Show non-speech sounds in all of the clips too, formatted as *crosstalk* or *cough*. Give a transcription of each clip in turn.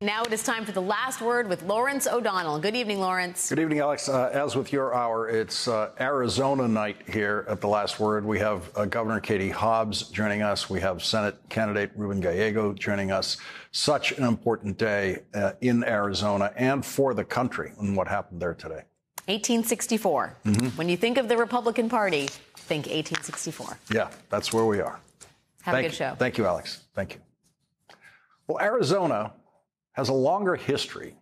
Now it is time for the last word with Lawrence O'Donnell. Good evening, Lawrence. Good evening, Alex. Uh, as with your hour, it's uh, Arizona night here at the last word. We have uh, Governor Katie Hobbs joining us. We have Senate candidate Ruben Gallego joining us. Such an important day uh, in Arizona and for the country and what happened there today. 1864. Mm-hmm. When you think of the Republican Party, think 1864. Yeah, that's where we are. Have thank, a good show. Thank you, Alex. Thank you. Well, Arizona has a longer history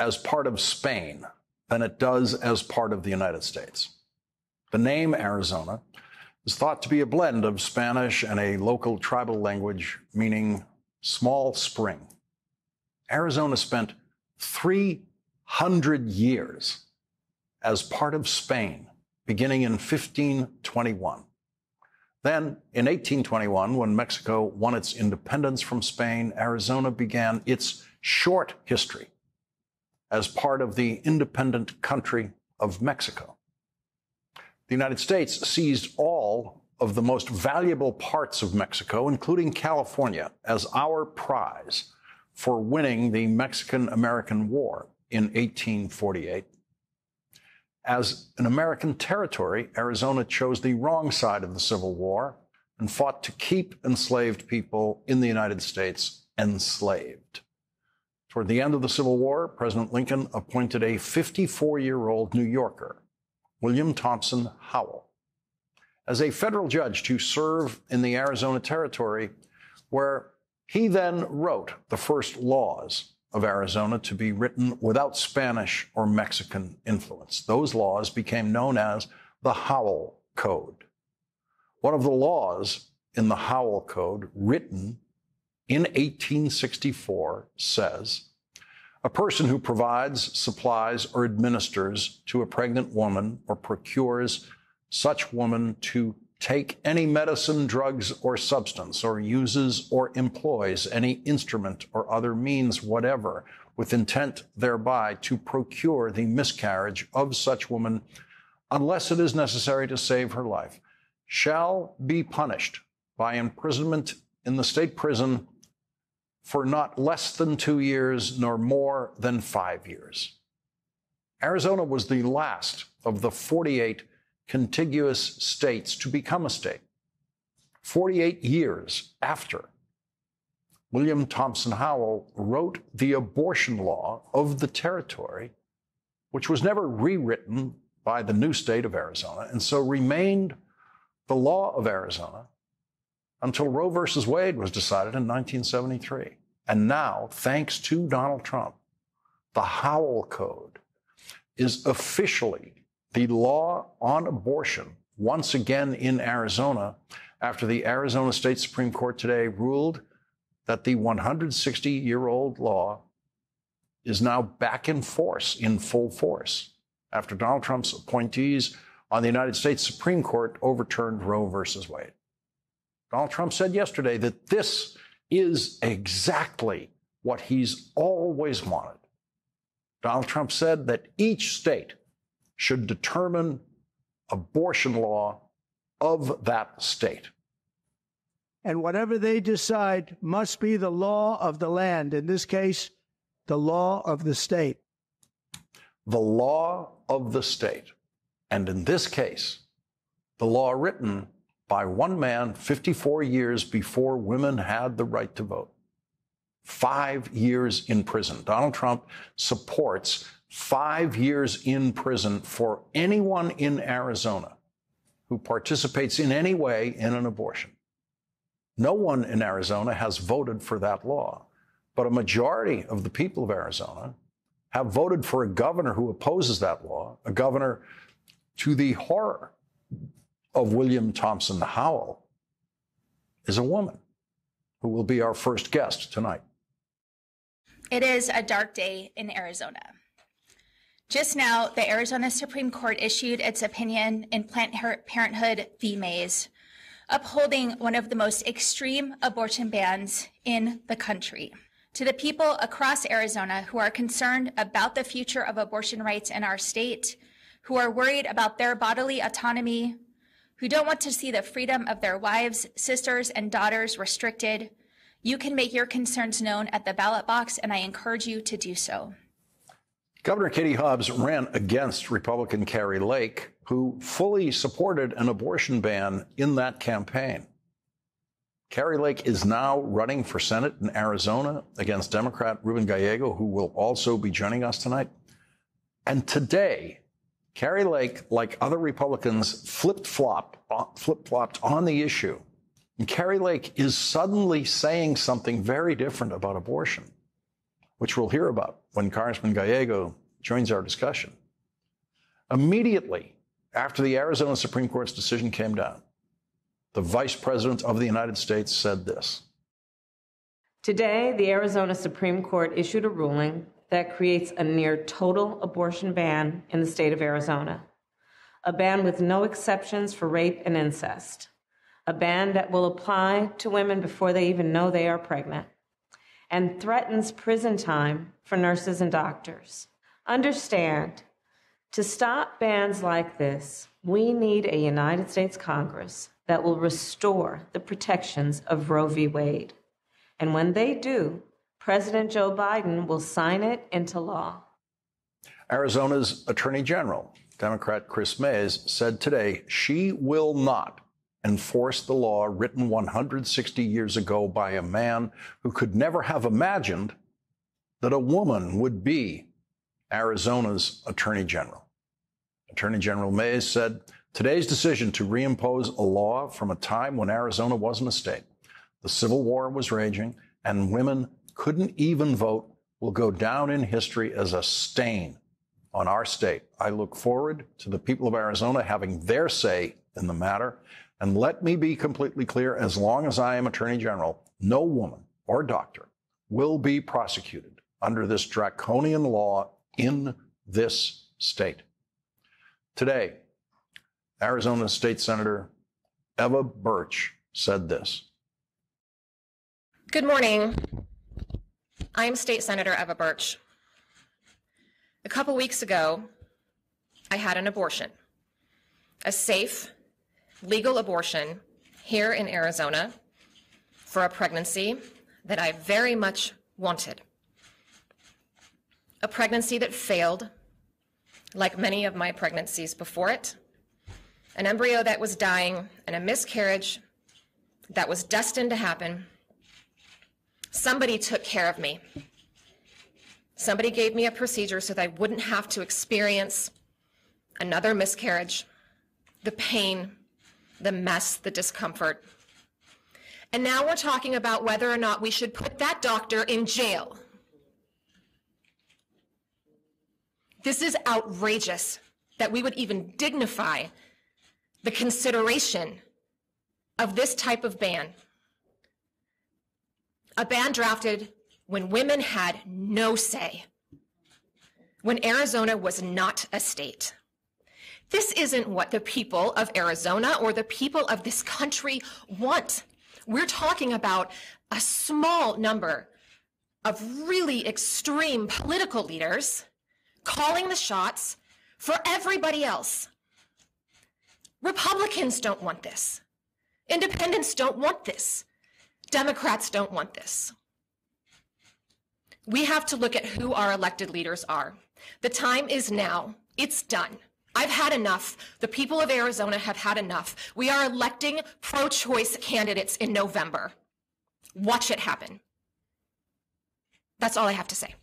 as part of Spain than it does as part of the United States. The name Arizona is thought to be a blend of Spanish and a local tribal language meaning small spring. Arizona spent 300 years as part of Spain, beginning in 1521. Then, in 1821, when Mexico won its independence from Spain, Arizona began its short history as part of the independent country of Mexico. The United States seized all of the most valuable parts of Mexico, including California, as our prize for winning the Mexican American War in 1848. As an American territory, Arizona chose the wrong side of the Civil War and fought to keep enslaved people in the United States enslaved. Toward the end of the Civil War, President Lincoln appointed a 54 year old New Yorker, William Thompson Howell, as a federal judge to serve in the Arizona Territory, where he then wrote the first laws of Arizona to be written without Spanish or Mexican influence. Those laws became known as the Howell Code. One of the laws in the Howell Code, written in 1864 says a person who provides, supplies, or administers to a pregnant woman or procures such woman to take any medicine, drugs, or substance, or uses or employs any instrument or other means whatever with intent thereby to procure the miscarriage of such woman, unless it is necessary to save her life, shall be punished by imprisonment in the state prison for not less than two years nor more than five years. Arizona was the last of the 48 contiguous states to become a state. 48 years after William Thompson Howell wrote the abortion law of the territory, which was never rewritten by the new state of Arizona, and so remained the law of Arizona until Roe versus Wade was decided in 1973. And now, thanks to Donald Trump, the Howell Code is officially the law on abortion once again in Arizona after the Arizona State Supreme Court today ruled that the 160 year old law is now back in force, in full force, after Donald Trump's appointees on the United States Supreme Court overturned Roe versus Wade. Donald Trump said yesterday that this is exactly what he's always wanted. Donald Trump said that each state should determine abortion law of that state. And whatever they decide must be the law of the land, in this case, the law of the state. The law of the state. And in this case, the law written by one man 54 years before women had the right to vote. Five years in prison. Donald Trump supports five years in prison for anyone in Arizona who participates in any way in an abortion. No one in Arizona has voted for that law, but a majority of the people of Arizona have voted for a governor who opposes that law, a governor to the horror of William Thompson Howell is a woman who will be our first guest tonight. It is a dark day in Arizona. Just now, the Arizona Supreme Court issued its opinion in Planned Parenthood v. Mayes, upholding one of the most extreme abortion bans in the country. To the people across Arizona who are concerned about the future of abortion rights in our state, who are worried about their bodily autonomy, who don't want to see the freedom of their wives, sisters, and daughters restricted, You can make your concerns known at the ballot box, and I encourage you to do so. Governor Katie Hobbs ran against Republican Kari Lake, who fully supported an abortion ban in that campaign. Kari Lake is now running for Senate in Arizona against Democrat Ruben Gallego, who will also be joining us tonight. And today, Kari Lake, like other Republicans, flip flop, flip flopped on the issue. And Kari Lake is suddenly saying something very different about abortion which we'll hear about when Congressman Gallego joins our discussion. Immediately after the Arizona Supreme Court's decision came down, the Vice President of the United States said this. Today, the Arizona Supreme Court issued a ruling that creates a near total abortion ban in the state of Arizona, a ban with no exceptions for rape and incest, a ban that will apply to women before they even know they are pregnant and threatens prison time for nurses and doctors. Understand, to stop bans like this, we need a United States Congress that will restore the protections of Roe v. Wade. And when they do, President Joe Biden will sign it into law. Arizona's Attorney General, Democrat Chris Mayes, said today she will not enforce the law written 160 years ago by a man who could never have imagined that a woman would be Arizona's Attorney General. Attorney General Mayes said, Today's decision to reimpose a law from a time when Arizona wasn't a state, the Civil War was raging, and women couldn't even vote will go down in history as a stain on our state. I look forward to the people of Arizona having their say in the matter and let me be completely clear as long as I am Attorney General, no woman or doctor will be prosecuted under this draconian law in this state. Today, Arizona State Senator Eva Burch said this. Good morning. I'm State Senator Eva Burch. A couple weeks ago, I had an abortion, a safe, legal abortion here in Arizona for a pregnancy that I very much wanted. A pregnancy that failed, like many of my pregnancies before it, an embryo that was dying, and a miscarriage that was destined to happen. Somebody took care of me. Somebody gave me a procedure so that I wouldn't have to experience another miscarriage, the pain, the mess, the discomfort. And now we're talking about whether or not we should put that doctor in jail. This is outrageous that we would even dignify the consideration of this type of ban. A ban drafted when women had no say, when Arizona was not a state. This isn't what the people of Arizona or the people of this country want. We're talking about a small number of really extreme political leaders calling the shots for everybody else. Republicans don't want this. Independents don't want this. Democrats don't want this. We have to look at who our elected leaders are. The time is now. It's done. I've had enough. The people of Arizona have had enough. We are electing pro choice candidates in November. Watch it happen. That's all I have to say.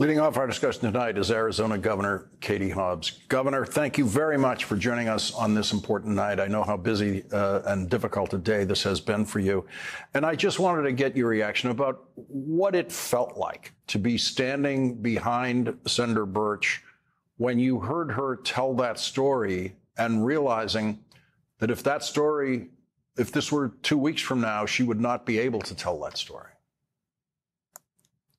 Leading off our discussion tonight is Arizona Governor Katie Hobbs. Governor, thank you very much for joining us on this important night. I know how busy uh, and difficult a day this has been for you. And I just wanted to get your reaction about what it felt like to be standing behind Senator Burch when you heard her tell that story and realizing that if that story, if this were two weeks from now, she would not be able to tell that story?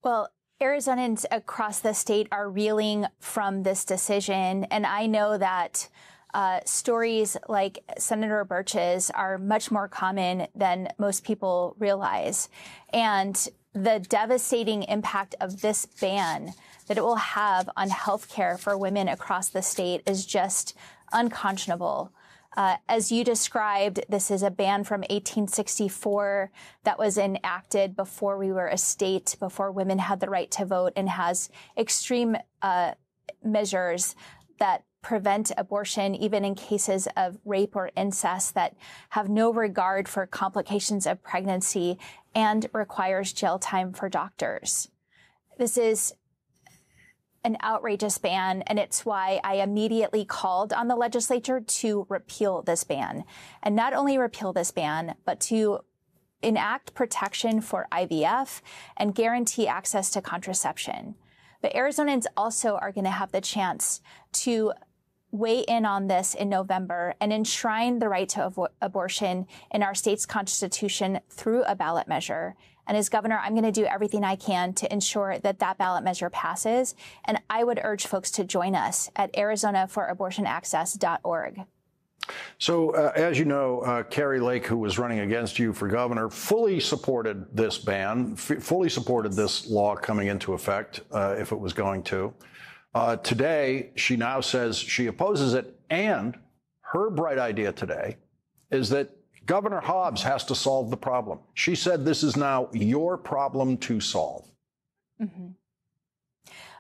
Well, Arizonans across the state are reeling from this decision. And I know that uh, stories like Senator Burch's are much more common than most people realize. And the devastating impact of this ban that it will have on health care for women across the state is just unconscionable. Uh, as you described, this is a ban from 1864 that was enacted before we were a state, before women had the right to vote, and has extreme uh, measures that prevent abortion, even in cases of rape or incest that have no regard for complications of pregnancy and requires jail time for doctors. This is an outrageous ban, and it's why I immediately called on the legislature to repeal this ban. And not only repeal this ban, but to enact protection for IVF and guarantee access to contraception. But Arizonans also are going to have the chance to weigh in on this in November and enshrine the right to avo- abortion in our state's constitution through a ballot measure. And as governor, I'm going to do everything I can to ensure that that ballot measure passes. And I would urge folks to join us at ArizonaForAbortionAccess.org. So, uh, as you know, uh, Kari Lake, who was running against you for governor, fully supported this ban, f- fully supported this law coming into effect uh, if it was going to. Uh, today, she now says she opposes it. And her bright idea today is that Governor Hobbs has to solve the problem. She said this is now your problem to solve. Mm-hmm.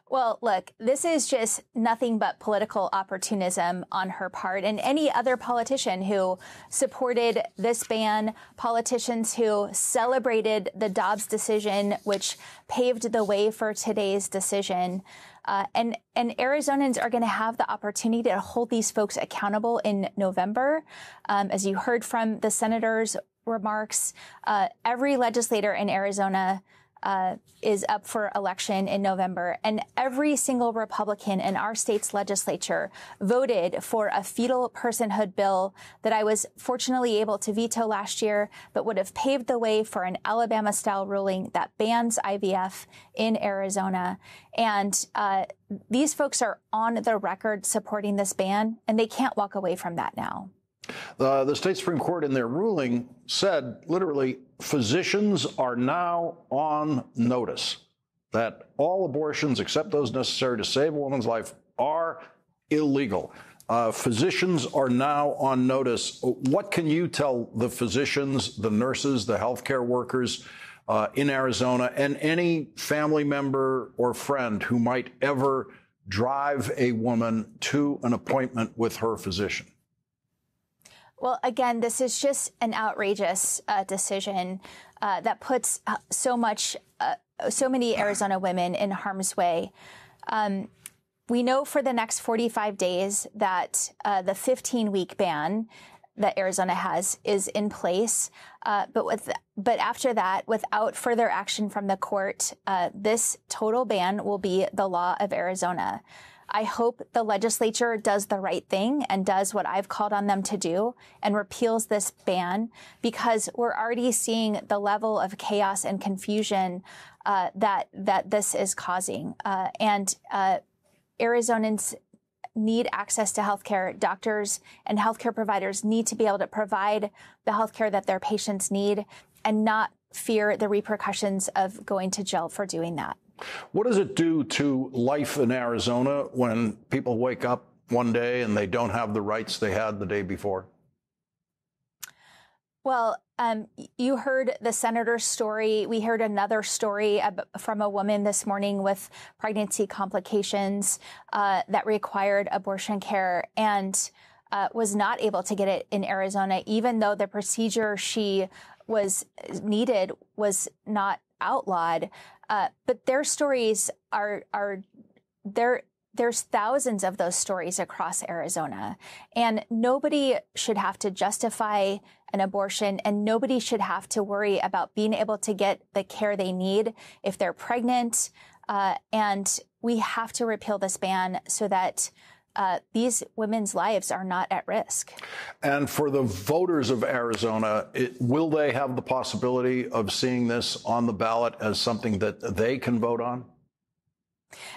Well, look, this is just nothing but political opportunism on her part. And any other politician who supported this ban, politicians who celebrated the Dobbs decision, which paved the way for today's decision. Uh, and, and Arizonans are going to have the opportunity to hold these folks accountable in November. Um, as you heard from the senator's remarks, uh, every legislator in Arizona uh, is up for election in November, and every single Republican in our state's legislature voted for a fetal personhood bill that I was fortunately able to veto last year, but would have paved the way for an Alabama style ruling that bans IVF in Arizona. And uh, these folks are on the record supporting this ban, and they can't walk away from that now. Uh, the state Supreme Court, in their ruling, said literally physicians are now on notice that all abortions, except those necessary to save a woman's life, are illegal. Uh, physicians are now on notice. What can you tell the physicians, the nurses, the healthcare workers uh, in Arizona, and any family member or friend who might ever drive a woman to an appointment with her physician? Well, again, this is just an outrageous uh, decision uh, that puts uh, so much, uh, so many Arizona women in harm's way. Um, we know for the next 45 days that uh, the 15 week ban that Arizona has is in place. Uh, but with but after that, without further action from the court, uh, this total ban will be the law of Arizona. I hope the legislature does the right thing and does what I've called on them to do and repeals this ban because we're already seeing the level of chaos and confusion uh, that that this is causing. Uh, and uh, Arizonans need access to healthcare. Doctors and healthcare providers need to be able to provide the healthcare that their patients need and not fear the repercussions of going to jail for doing that. What does it do to life in Arizona when people wake up one day and they don't have the rights they had the day before? Well, um, you heard the senator's story. We heard another story from a woman this morning with pregnancy complications uh, that required abortion care and uh, was not able to get it in Arizona, even though the procedure she was needed was not outlawed. Uh, but their stories are are there. There's thousands of those stories across Arizona, and nobody should have to justify an abortion, and nobody should have to worry about being able to get the care they need if they're pregnant. Uh, and we have to repeal this ban so that uh, these women's lives are not at risk. And for the voters of Arizona, it, will they have the possibility of seeing this on the ballot as something that they can vote on?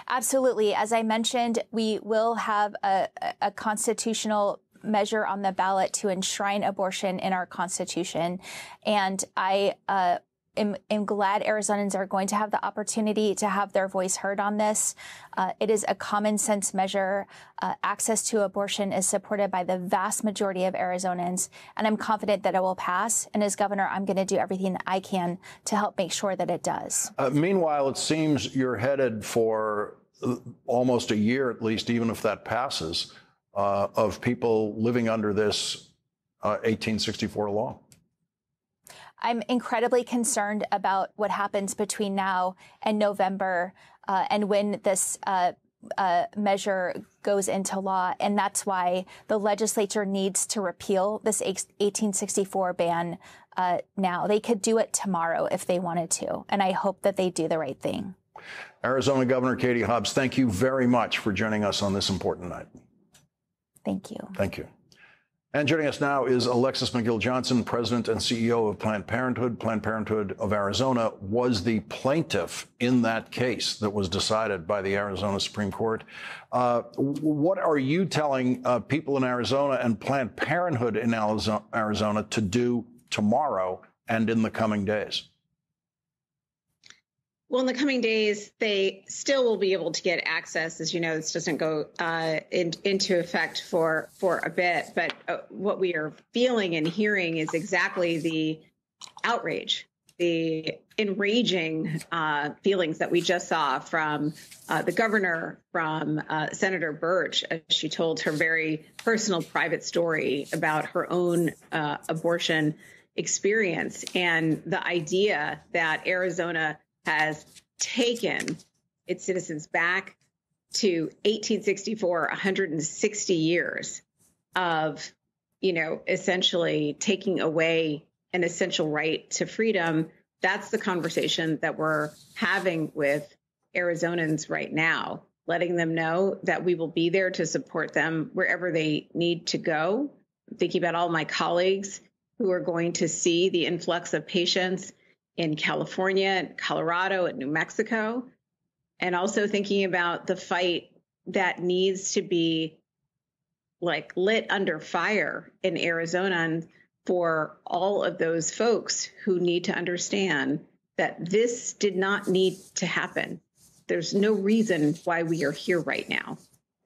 Absolutely. As I mentioned, we will have a, a constitutional measure on the ballot to enshrine abortion in our Constitution. And I uh, am, am, glad Arizonans are going to have the opportunity to have their voice heard on this. Uh, it is a common sense measure. Uh, access to abortion is supported by the vast majority of Arizonans, and I'm confident that it will pass. And as governor, I'm going to do everything I can to help make sure that it does. Uh, meanwhile, it seems you're headed for uh, almost a year, at least, even if that passes, uh, of people living under this 1864 uh, law. I'm incredibly concerned about what happens between now and November uh, and when this uh, uh, measure goes into law. And that's why the legislature needs to repeal this 1864 ban uh, now. They could do it tomorrow if they wanted to. And I hope that they do the right thing. Arizona Governor Katie Hobbs, thank you very much for joining us on this important night. Thank you. Thank you. And joining us now is Alexis McGill Johnson, President and CEO of Planned Parenthood. Planned Parenthood of Arizona was the plaintiff in that case that was decided by the Arizona Supreme Court. Uh, what are you telling uh, people in Arizona and Planned Parenthood in Arizona to do tomorrow and in the coming days? Well, in the coming days, they still will be able to get access. As you know, this doesn't go uh, in, into effect for for a bit. But uh, what we are feeling and hearing is exactly the outrage, the enraging uh, feelings that we just saw from uh, the governor, from uh, Senator Burch, as she told her very personal, private story about her own uh, abortion experience, and the idea that Arizona has taken its citizens back to 1864, 160 years of, you know, essentially taking away an essential right to freedom. That's the conversation that we're having with Arizonans right now, letting them know that we will be there to support them wherever they need to go. thinking about all my colleagues who are going to see the influx of patients in California Colorado and New Mexico, and also thinking about the fight that needs to be like lit under fire in Arizona for all of those folks who need to understand that this did not need to happen. There's no reason why we are here right now.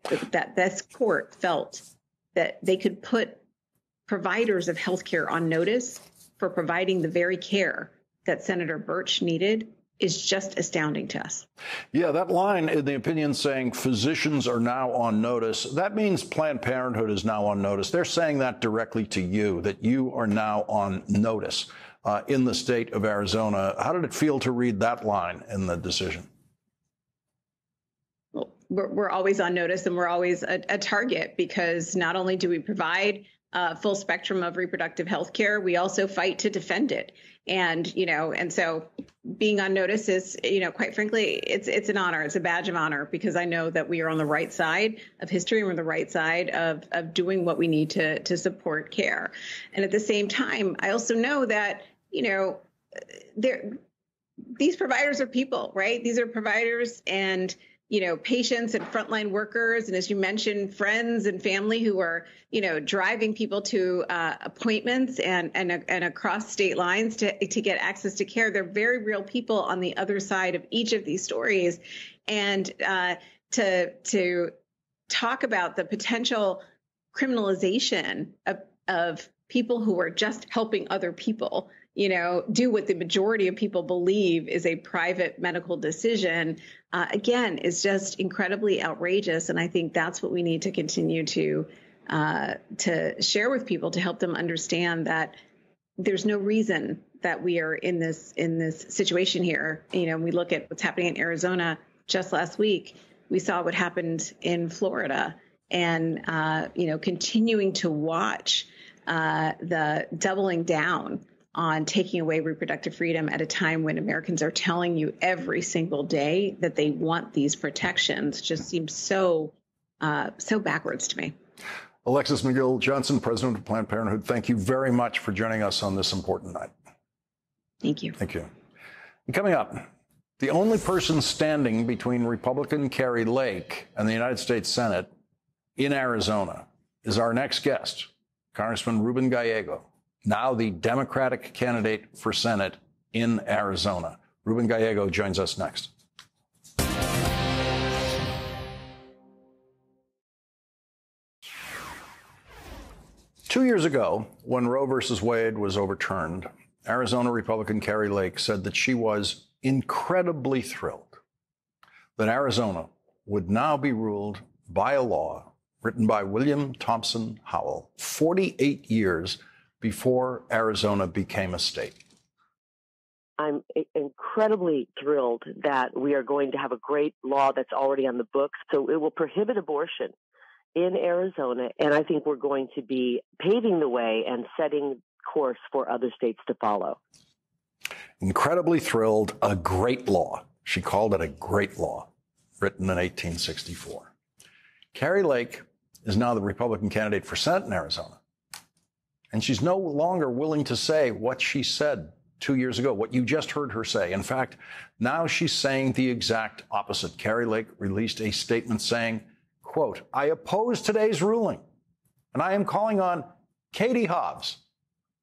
That, that this court felt that they could put providers of healthcare on notice for providing the very care that Senator Burch needed is just astounding to us. Yeah, that line in the opinion saying physicians are now on notice, that means Planned Parenthood is now on notice. They're saying that directly to you, that you are now on notice uh, in the state of Arizona. How did it feel to read that line in the decision? Well, we're, we're always on notice and we're always a, a target because not only do we provide uh, full spectrum of reproductive health care, we also fight to defend it. And you know and so being on notice is you know quite frankly it's it's an honor. It's a badge of honor because i know that we are on the right side of history and we're on the right side of of doing what we need to to support care. And at the same time i also know that you know there these providers are people right? These are providers and you know, patients and frontline workers, and as you mentioned, friends and family who are, you know, driving people to uh, appointments and and and across state lines to to get access to care. They're very real people on the other side of each of these stories, and uh, to to talk about the potential criminalization of of people who are just helping other people you know, do what the majority of people believe is a private medical decision, uh, again, is just incredibly outrageous. And I think that's what we need to continue to uh, to share with people to help them understand that there's no reason that we are in this in this situation here. You know, we look at what's happening in Arizona just last week. We saw what happened in Florida, and uh, you know, continuing to watch uh, the doubling down on taking away reproductive freedom at a time when Americans are telling you every single day that they want these protections just seems so uh, so backwards to me. Alexis McGill Johnson, President of Planned Parenthood, thank you very much for joining us on this important night. Thank you. Thank you. And coming up, the only person standing between Republican Kari Lake and the United States Senate in Arizona is our next guest, Congressman Ruben Gallego now the Democratic candidate for Senate in Arizona. Ruben Gallego joins us next. Two years ago, when Roe versus Wade was overturned, Arizona Republican Kari Lake said that she was incredibly thrilled that Arizona would now be ruled by a law written by William Thompson Howell 48 years before Arizona became a state. I'm incredibly thrilled that we are going to have a great law that's already on the books. So it will prohibit abortion in Arizona, and I think we're going to be paving the way and setting course for other states to follow. Incredibly thrilled, a great law. She called it a great law, written in 1864. Kari Lake is now the Republican candidate for Senate in Arizona. And she's no longer willing to say what she said two years ago, what you just heard her say. In fact, now she's saying the exact opposite. Kari Lake released a statement saying, quote, I oppose today's ruling, and I am calling on Katie Hobbs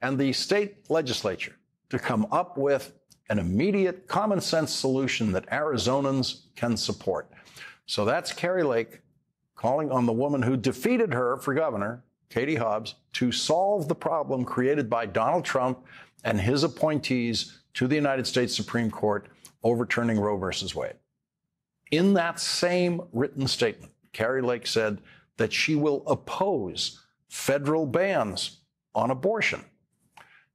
and the state legislature to come up with an immediate common sense solution that Arizonans can support. So that's Kari Lake calling on the woman who defeated her for governor, Katie Hobbs, to solve the problem created by Donald Trump and his appointees to the United States Supreme Court overturning Roe versus Wade. In that same written statement, Kari Lake said that she will oppose federal bans on abortion.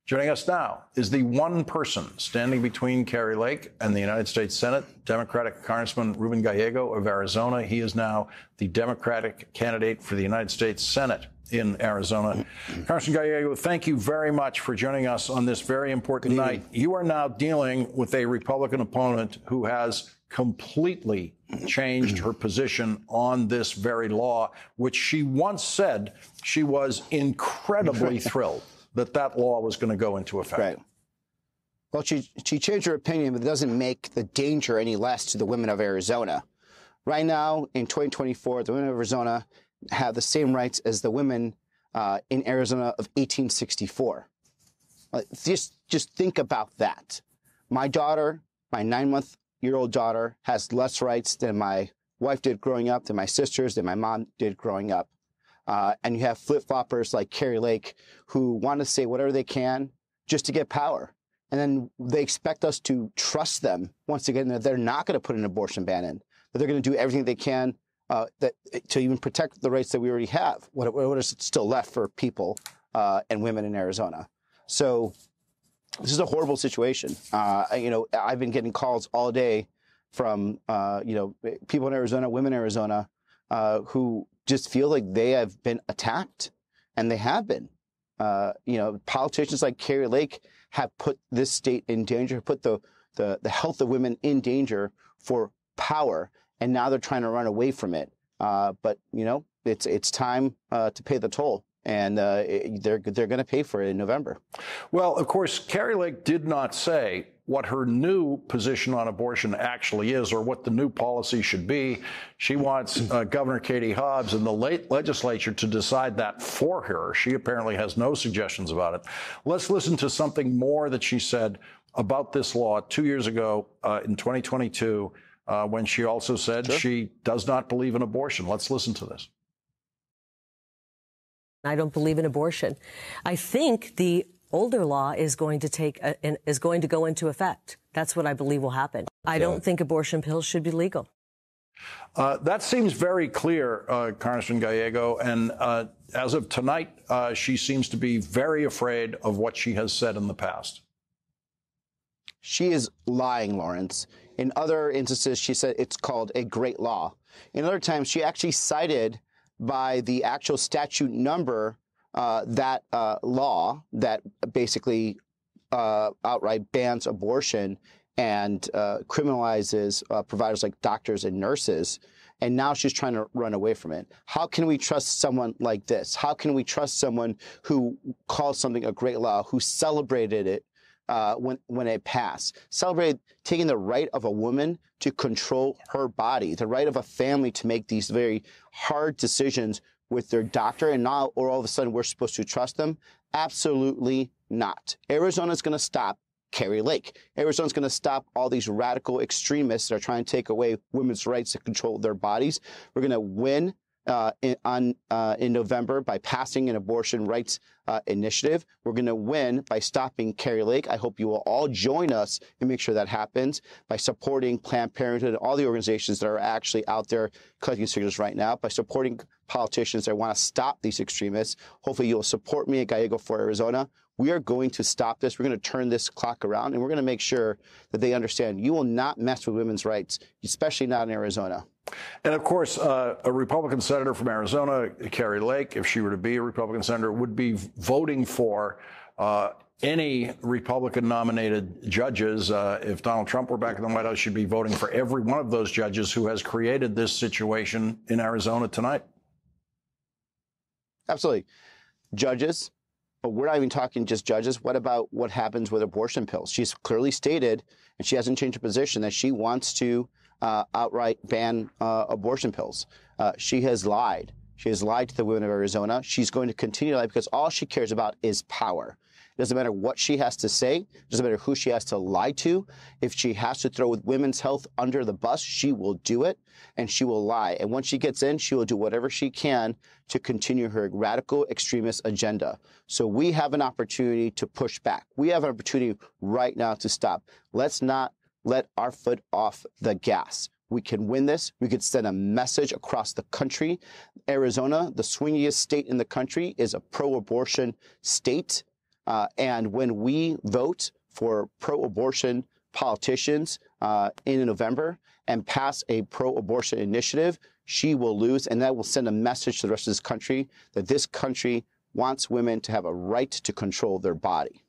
Joining us now is the one person standing between Kari Lake and the United States Senate, Democratic Congressman Ruben Gallego of Arizona. He is now the Democratic candidate for the United States Senate in Arizona. Congressman Gallego, thank you very much for joining us on this very important night. You are now dealing with a Republican opponent who has completely changed her position on this very law, which she once said she was incredibly *laughs* thrilled that that law was going to go into effect. Right. Well, she, she changed her opinion, but it doesn't make the danger any less to the women of Arizona. Right now, in 2024, the women of Arizona have the same rights as the women uh, in Arizona of 1864. Uh, just, just think about that. My daughter, my nine month year old daughter has less rights than my wife did growing up, than my sisters, than my mom did growing up. Uh, and you have flip floppers like Kari Lake who want to say whatever they can just to get power. And then they expect us to trust them once again that they're not going to put an abortion ban in, that they're going to do everything they can uh, that to even protect the rights that we already have. What, what is still left for people uh, and women in Arizona? So this is a horrible situation. Uh, you know, I've been getting calls all day from uh, you know people in Arizona, women in Arizona, uh, who just feel like they have been attacked, and they have been. Uh, you know, politicians like Kari Lake have put this state in danger, put the, the the health of women in danger for power, and now they're trying to run away from it. Uh, but you know, it's it's time uh, to pay the toll and uh, they're they're going to pay for it in November. Well, of course, Kari Lake did not say what her new position on abortion actually is or what the new policy should be. She wants uh, Governor Katie Hobbs and the late legislature to decide that for her. She apparently has no suggestions about it. Let's listen to something more that she said about this law two years ago uh, in 2022 uh, when she also said sure. she does not believe in abortion. Let's listen to this. I don't believe in abortion. I think the older law is going to take a, is going to go into effect. That's what I believe will happen. I don't think abortion pills should be legal. Uh, that seems very clear, uh, Congressman Gallego. And uh, as of tonight, uh, she seems to be very afraid of what she has said in the past. She is lying, Lawrence. In other instances, she said it's called a great law. In other times, she actually cited by the actual statute number uh, that uh, law that basically uh, outright bans abortion and uh, criminalizes uh, providers like doctors and nurses. And now she's trying to run away from it. How can we trust someone like this? How can we trust someone who called something a great law, who celebrated it uh, when when it passed. Celebrated taking the right of a woman to control her body, the right of a family to make these very hard decisions with their doctor, and now or all of a sudden we're supposed to trust them. Absolutely not. Arizona is going to stop Kari Lake. Arizona's going to stop all these radical extremists that are trying to take away women's rights to control their bodies. We're going to win uh, in, on, uh, in November by passing an abortion rights uh, initiative. We're going to win by stopping Kari Lake. I hope you will all join us and make sure that happens by supporting Planned Parenthood and all the organizations that are actually out there collecting signatures right now, by supporting politicians that want to stop these extremists. Hopefully, you'll support me at Gallego for Arizona. We are going to stop this. We're going to turn this clock around, and we're going to make sure that they understand you will not mess with women's rights, especially not in Arizona. And of course, uh, a Republican senator from Arizona, Kari Lake, if she were to be a Republican senator, would be voting for uh, any Republican nominated judges. Uh, if Donald Trump were back in the White House, she'd be voting for every one of those judges who has created this situation in Arizona tonight. Absolutely. Judges, but we're not even talking just judges. What about what happens with abortion pills? She's clearly stated, and she hasn't changed her position, that she wants to uh, outright ban uh, abortion pills. Uh, she has lied. She has lied to the women of Arizona. She's going to continue to lie because all she cares about is power. Doesn't matter what she has to say. Doesn't matter who she has to lie to. If she has to throw women's health under the bus, she will do it and she will lie. And once she gets in, she will do whatever she can to continue her radical extremist agenda. So we have an opportunity to push back. We have an opportunity right now to stop. Let's not let our foot off the gas. We can win this. We could send a message across the country. Arizona, the swingiest state in the country, is a pro abortion state. Uh, and when we vote for pro abortion politicians uh, in November and pass a pro abortion initiative, she will lose. And that will send a message to the rest of this country that this country wants women to have a right to control their body.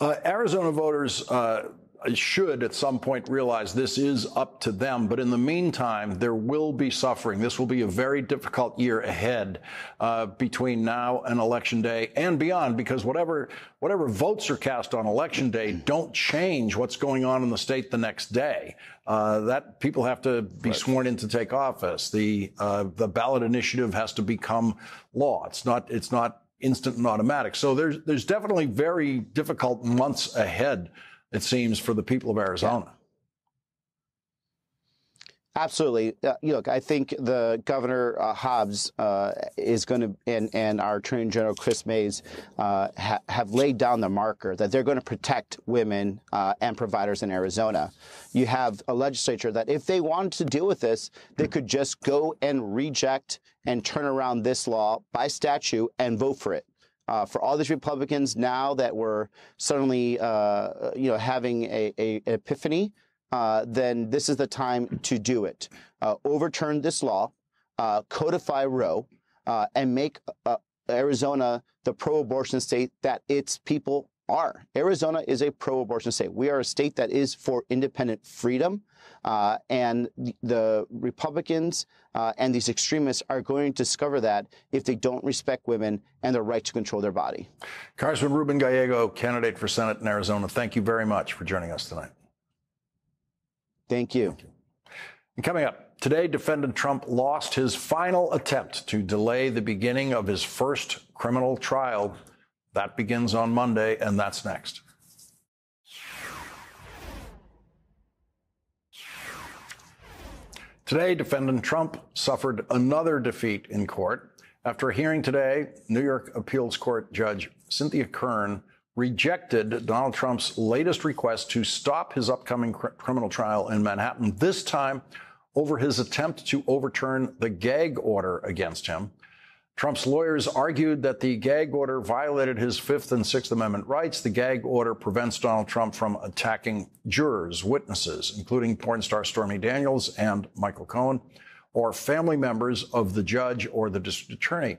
Uh, Arizona voters uh, should at some point realize this is up to them. But in the meantime, there will be suffering. This will be a very difficult year ahead uh, between now and election day and beyond, because whatever whatever votes are cast on election day don't change what's going on in the state the next day. Uh, that people have to be right. sworn in to take office. The uh, the ballot initiative has to become law. It's not it's not instant and automatic. So there's there's definitely very difficult months ahead it seems, for the people of Arizona. Yeah. Absolutely. Uh, look, I think the Governor uh, Hobbs uh, is going to, and, and our Attorney General Chris Mayes uh, ha- have laid down the marker that they're going to protect women uh, and providers in Arizona. You have a legislature that, if they wanted to deal with this, they could just go and reject and turn around this law by statute and vote for it uh, for all these Republicans now that we're suddenly, uh, you know, having a, a an epiphany, uh, then this is the time to do it. Uh, overturn this law, uh, codify Roe, uh, and make Arizona the pro-abortion state that its people are. Arizona is a pro-abortion state. We are a state that is for independent freedom. Uh, and the Republicans uh, and these extremists are going to discover that if they don't respect women and their right to control their body. Congressman Ruben Gallego, candidate for Senate in Arizona, thank you very much for joining us tonight. Thank you. Thank you. And coming up, today, defendant Trump lost his final attempt to delay the beginning of his first criminal trial. That begins on Monday, and that's next. Today, defendant Trump suffered another defeat in court. After a hearing today, New York Appeals Court Judge Cynthia Kern rejected Donald Trump's latest request to stop his upcoming cr- criminal trial in Manhattan, this time over his attempt to overturn the gag order against him. Trump's lawyers argued that the gag order violated his Fifth and Sixth Amendment rights. The gag order prevents Donald Trump from attacking jurors, witnesses, including porn star Stormy Daniels and Michael Cohen, or family members of the judge or the district attorney.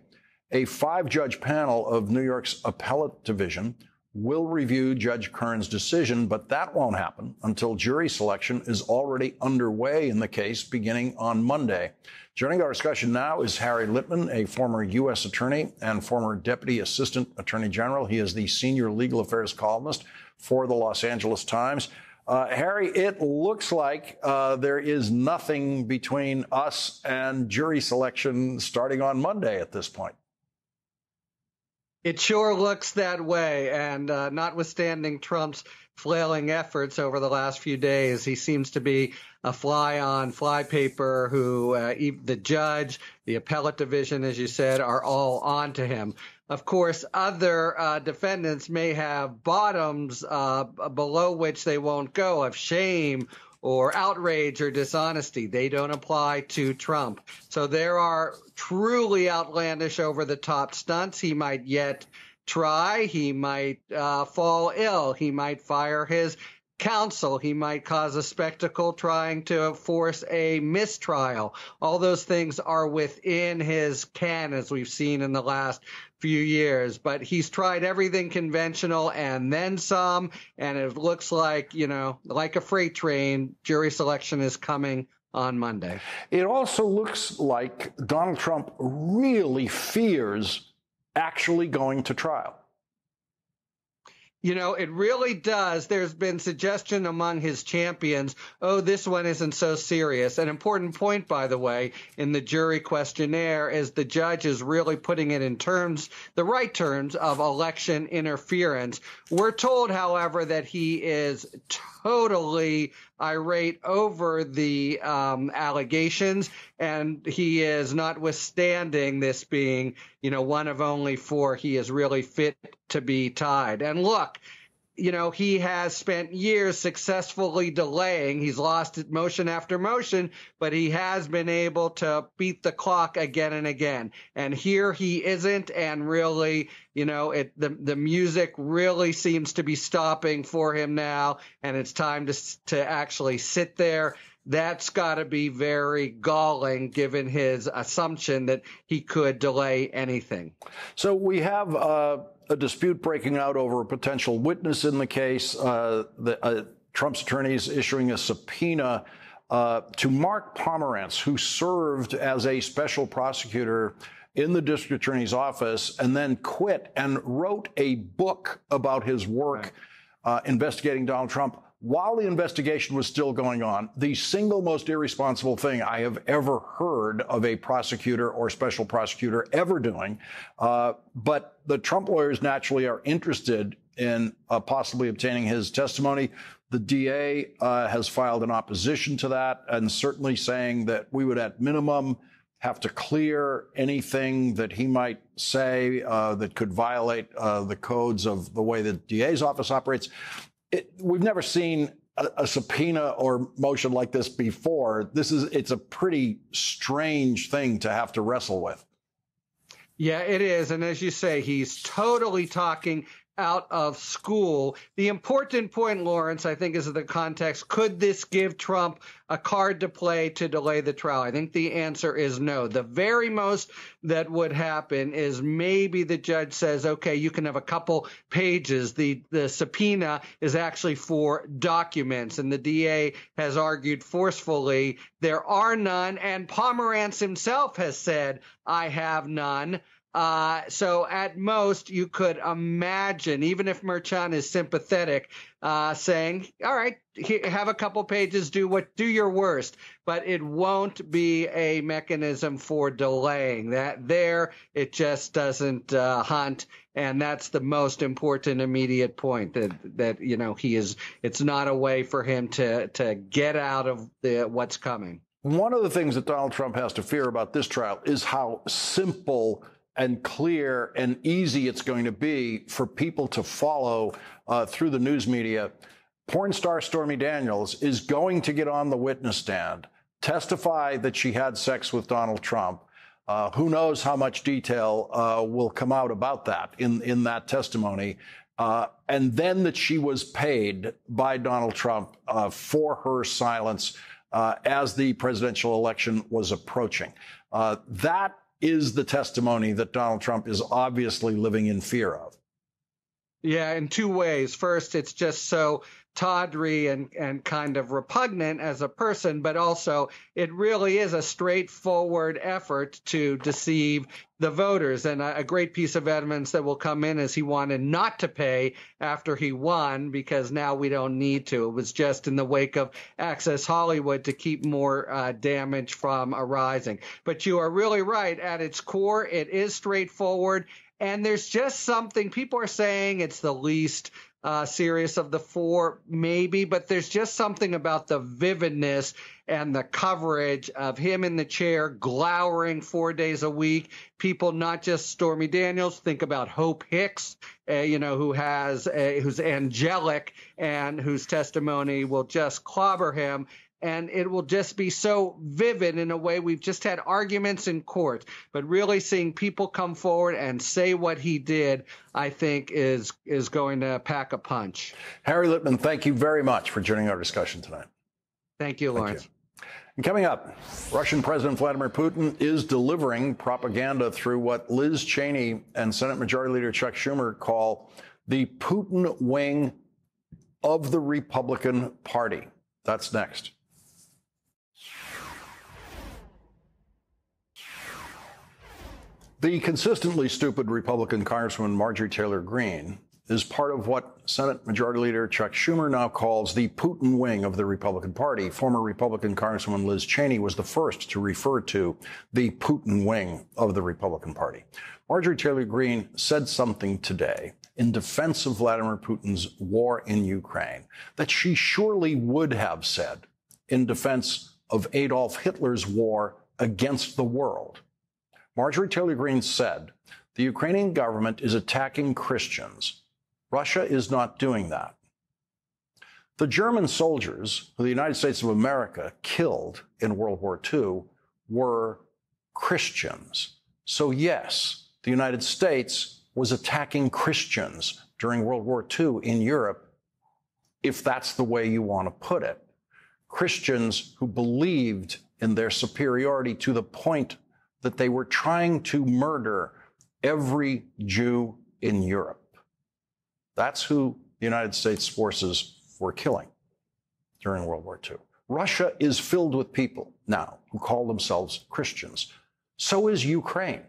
A five judge panel of New York's appellate division will review Judge Kern's decision, but that won't happen until jury selection is already underway in the case beginning on Monday. Joining our discussion now is Harry Litman, a former U.S. attorney and former deputy assistant attorney general. He is the senior legal affairs columnist for the Los Angeles Times. Uh, Harry, it looks like uh, there is nothing between us and jury selection starting on Monday at this point. It sure looks that way. And uh, notwithstanding Trump's flailing efforts over the last few days. He seems to be a fly on flypaper who uh, the judge, the appellate division, as you said, are all on to him. Of course, other uh, defendants may have bottoms uh, below which they won't go of shame or outrage or dishonesty. They don't apply to Trump. So there are truly outlandish over the top stunts he might yet try. He might uh, fall ill. He might fire his counsel. He might cause a spectacle trying to force a mistrial. All those things are within his can, as we've seen in the last few years. But he's tried everything conventional and then some. And it looks like, you know, like a freight train, jury selection is coming on Monday. It also looks like Donald Trump really fears actually going to trial. You know, it really does. There's been suggestion among his champions, oh, this one isn't so serious. An important point, by the way, in the jury questionnaire is the judge is really putting it in terms, the right terms of election interference. We're told, however, that he is totally irate over the um, allegations, and he is notwithstanding this being, you know, one of only four. He is really fit to be tied. And look, you know, he has spent years successfully delaying. He's lost motion after motion, but he has been able to beat the clock again and again. And here he isn't. And really, you know, it, the, the music really seems to be stopping for him now. And it's time to, to actually sit there. That's got to be very galling given his assumption that he could delay anything. So we have, uh a dispute breaking out over a potential witness in the case. Uh, the, uh, Trump's attorneys issuing a subpoena uh, to Mark Pomerantz, who served as a special prosecutor in the district attorney's office and then quit and wrote a book about his work uh, investigating Donald Trump while the investigation was still going on, the single most irresponsible thing I have ever heard of a prosecutor or special prosecutor ever doing. Uh, but the Trump lawyers naturally are interested in uh, possibly obtaining his testimony. The DA uh, has filed an opposition to that and certainly saying that we would, at minimum, have to clear anything that he might say uh, that could violate uh, the codes of the way the DA's office operates it, we've never seen a, a, subpoena or motion like this before. This is it's a pretty strange thing to have to wrestle with. Yeah, it is. And as you say, he's totally talking out of school. The important point, Lawrence, I think, is the context. Could this give Trump a card to play to delay the trial? I think the answer is no. The very most that would happen is maybe the judge says, okay, you can have a couple pages. The, the subpoena is actually for documents. And the DA has argued forcefully there are none. And Pomerantz himself has said, I have none. Uh, so at most, you could imagine, even if Merchan is sympathetic, uh, saying, "All right, have a couple pages, do what, do your worst," but it won't be a mechanism for delaying that. There, it just doesn't uh, hunt, and that's the most important immediate point that that you know he is. It's not a way for him to to get out of the what's coming. One of the things that Donald Trump has to fear about this trial is how simple and clear and easy it's going to be for people to follow uh, through the news media. Porn star Stormy Daniels is going to get on the witness stand, testify that she had sex with Donald Trump. Uh, who knows how much detail uh, will come out about that in, in that testimony. Uh, and then that she was paid by Donald Trump uh, for her silence uh, as the presidential election was approaching. that is the testimony that Donald Trump is obviously living in fear of. Yeah, in two ways. First, it's just so tawdry and, and kind of repugnant as a person, but also it really is a straightforward effort to deceive the voters. And a, a, great piece of evidence that will come in is he wanted not to pay after he won because now we don't need to. It was just in the wake of Access Hollywood to keep more uh, damage from arising. But you are really right. At its core, it is straightforward. And there's just something people are saying it's the least uh, serious of the four, maybe, but there's just something about the vividness and the coverage of him in the chair, glowering four days a week. People, not just Stormy Daniels, think about Hope Hicks, uh, you know, who has a, who's angelic and whose testimony will just clobber him and it will just be so vivid in a way we've just had arguments in court but really seeing people come forward and say what he did i think is is going to pack a punch harry litman thank you very much for joining our discussion tonight thank you lawrence thank you. And coming up, Russian President Vladimir Putin is delivering propaganda through what Liz Cheney and Senate Majority Leader Chuck Schumer call the Putin wing of the Republican Party. That's next. The consistently stupid Republican Congresswoman Marjorie Taylor Greene is part of what Senate Majority Leader Chuck Schumer now calls the Putin wing of the Republican Party. Former Republican Congresswoman Liz Cheney was the first to refer to the Putin wing of the Republican Party. Marjorie Taylor Greene said something today in defense of Vladimir Putin's war in Ukraine that she surely would have said in defense of Adolf Hitler's war against the world. Marjorie Taylor Greene said, the Ukrainian government is attacking Christians. Russia is not doing that. The German soldiers who the United States of America killed in World War II were Christians. So, yes, the United States was attacking Christians during World War II in Europe, if that's the way you want to put it. Christians who believed in their superiority to the point that they were trying to murder every Jew in Europe. That's who the United States forces were killing during World War II. Russia is filled with people now who call themselves Christians. So is Ukraine.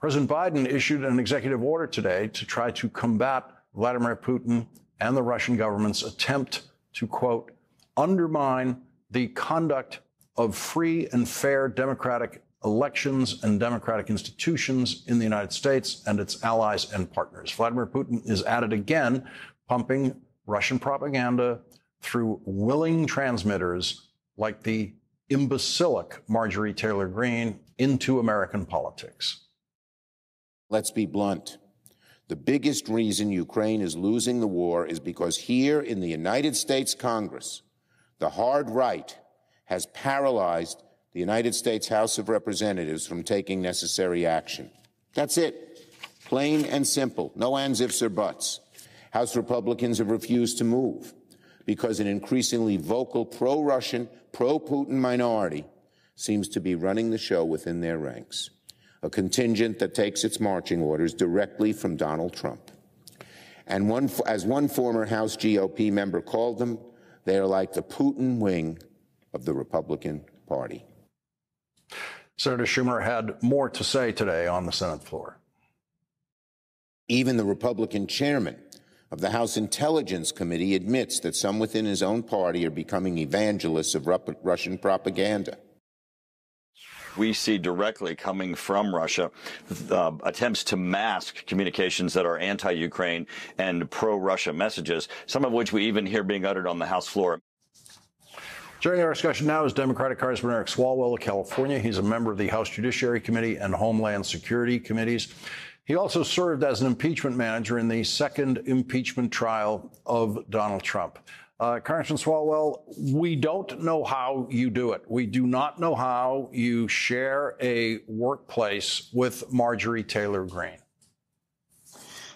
President Biden issued an executive order today to try to combat Vladimir Putin and the Russian government's attempt to, quote, undermine the conduct of free and fair democratic elections and democratic institutions in the United States and its allies and partners. Vladimir Putin is at it again, pumping Russian propaganda through willing transmitters like the imbecilic Marjorie Taylor Greene into American politics. Let's be blunt. The biggest reason Ukraine is losing the war is because here in the United States Congress, the hard right has paralyzed the United States House of Representatives from taking necessary action. That's it. Plain and simple. No ands, ifs, or buts. House Republicans have refused to move because an increasingly vocal pro Russian, pro Putin minority seems to be running the show within their ranks. A contingent that takes its marching orders directly from Donald Trump. And one, as one former House GOP member called them, they are like the Putin wing of the Republican Party. Senator Schumer had more to say today on the Senate floor. Even the Republican chairman of the House Intelligence Committee admits that some within his own party are becoming evangelists of Russian propaganda. We see directly coming from Russia uh, attempts to mask communications that are anti Ukraine and pro Russia messages, some of which we even hear being uttered on the House floor. Joining our discussion now is Democratic Congressman Eric Swalwell of California. He's a member of the House Judiciary Committee and Homeland Security Committees. He also served as an impeachment manager in the second impeachment trial of Donald Trump. Uh, Congressman Swalwell, we don't know how you do it. We do not know how you share a workplace with Marjorie Taylor Greene.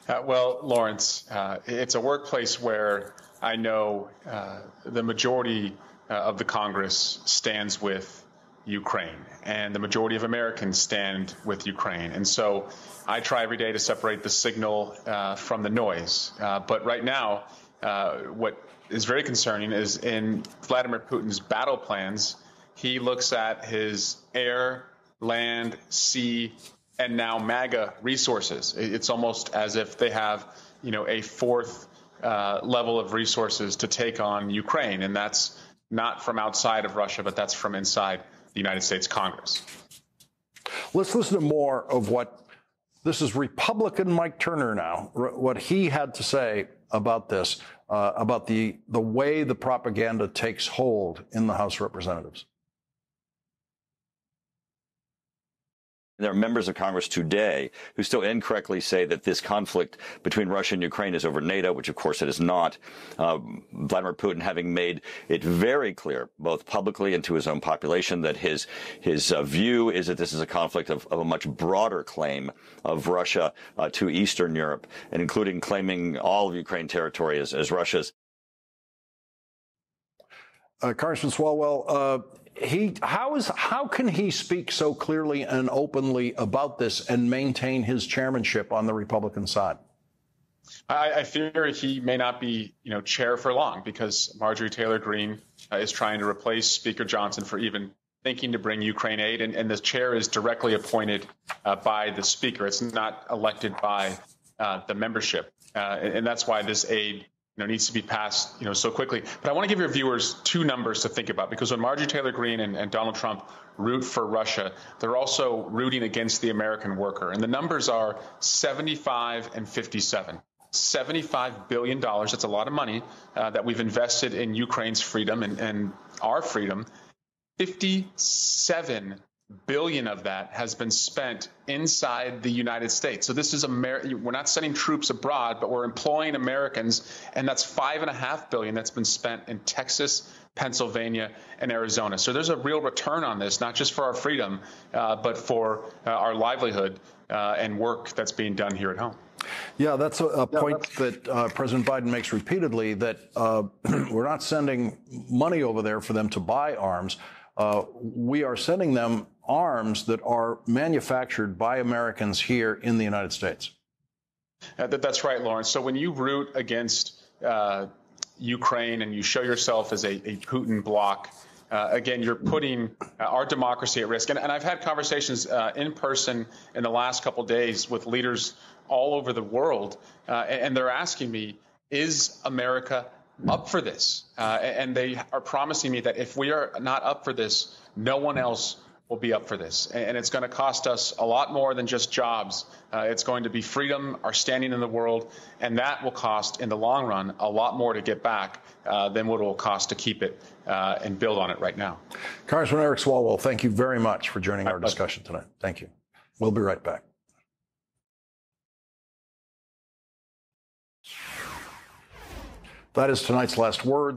Uh, well, Lawrence, uh, it's a workplace where I know uh, the majority uh, of the Congress stands with Ukraine, and the majority of Americans stand with Ukraine. And so I try every day to separate the signal uh, from the noise. Uh, but right now, uh, what is very concerning is in Vladimir Putin's battle plans, he looks at his air, land, sea, and now MAGA resources. It's almost as if they have, you know, a fourth uh, level of resources to take on Ukraine, and that's not from outside of Russia, but that's from inside the United States Congress. Let's listen to more of what This is Republican Mike Turner now, what he had to say about this, uh, about the, the way the propaganda takes hold in the House of Representatives. There are members of Congress today who still incorrectly say that this conflict between Russia and Ukraine is over NATO, which of course it is not. Uh, Vladimir Putin having made it very clear, both publicly and to his own population, that his his uh, view is that this is a conflict of, of a much broader claim of Russia uh, to Eastern Europe, and including claiming all of Ukraine territory as, as Russia's. Uh, Congressman Swalwell, uh, he how is how can he speak so clearly and openly about this and maintain his chairmanship on the Republican side? I, I fear he may not be, you know, chair for long because Marjorie Taylor Greene uh, is trying to replace Speaker Johnson for even thinking to bring Ukraine aid, and, and the chair is directly appointed uh, by the speaker. It's not elected by uh, the membership, uh, and, and that's why this aid know, needs to be passed, you know, so quickly. But I want to give your viewers two numbers to think about because when Marjorie Taylor Greene and, and Donald Trump root for Russia, they're also rooting against the American worker. And the numbers are 75 and 57. $75 billion, that's a lot of money uh, that we've invested in Ukraine's freedom and, and our freedom. 57 billion of that has been spent inside the United States. So this is Amer- we're not sending troops abroad, but we're employing Americans, and that's five and a half billion that's been spent in Texas, Pennsylvania, and Arizona. So there's a real return on this, not just for our freedom, uh, but for uh, our livelihood uh, and work that's being done here at home. Yeah, that's a, a point that uh, President Biden makes repeatedly that uh, *clears throat* we're not sending money over there for them to buy arms. Uh, we are sending them arms that are manufactured by Americans here in the United States. Uh, that's right, Lawrence. So when you root against uh, Ukraine and you show yourself as a, a Putin bloc, uh, again, you're putting uh, our democracy at risk. And, and I've had conversations uh, in person in the last couple days with leaders all over the world, and they're asking me, is America up for this? and they are promising me that if we are not up for this, no one else will be up for this. And it's going to cost us a lot more than just jobs. Uh, it's going to be freedom, our standing in the world, and that will cost, in the long run, a lot more to get back uh, than what it will cost to keep it uh, and build on it right now. Congressman Eric Swalwell, thank you very much for joining our discussion tonight. Thank you. We'll be right back. That is tonight's last word.